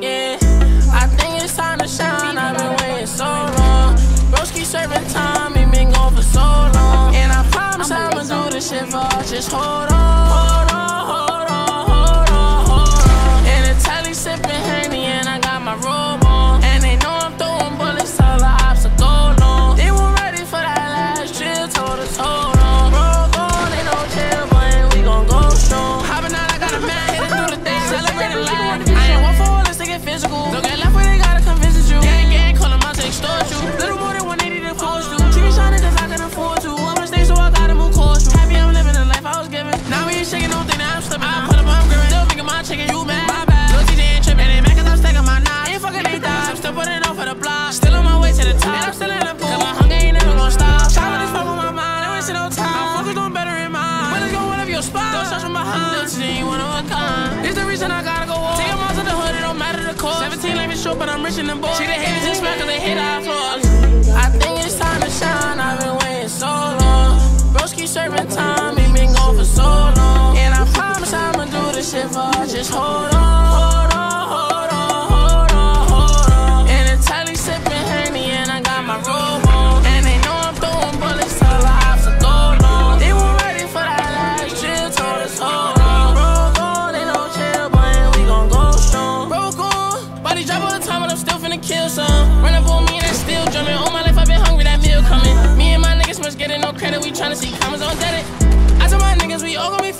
Yeah, I think it's time to shine. I've been waiting so long. Broski serving time, it been gone for so long. And I promise I'ma do this shit for just hold on. Don't search from behind. Little TJ ain't one of a kind. It's the reason I gotta go off. Take them out to the hood, it don't matter the cost. 17 like me short, but I'm rich in the boy. See the haters just smack cause they hate our flaws. I think it's time to shine. I've been waiting so long. Broski serving time, body drop all the time, but I'm still finna kill some. Run up on me and that's still drumming. All my life I've been hungry, that meal coming. Me and my niggas must getting no credit, we tryna see commas on Reddit. I told my niggas we all gon' be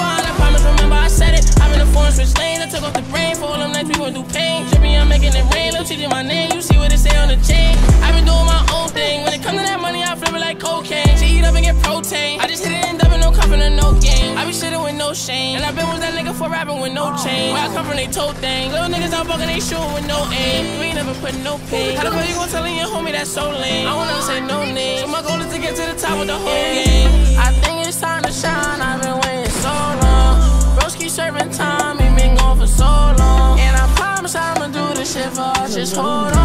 been with that nigga for rapping with no chain. I come from, they toe thing. Little niggas out bugging, they shooting with no aim. We ain't never put no pain. How the fuck you gon' tell your homie that's so lame? I won't ever say no name. So my goal is to get to the top with the whole game. I think it's time to shine, I've been waiting so long. Broski serving time, he been gone for so long. And I promise I'ma do this shit for us, just hold on.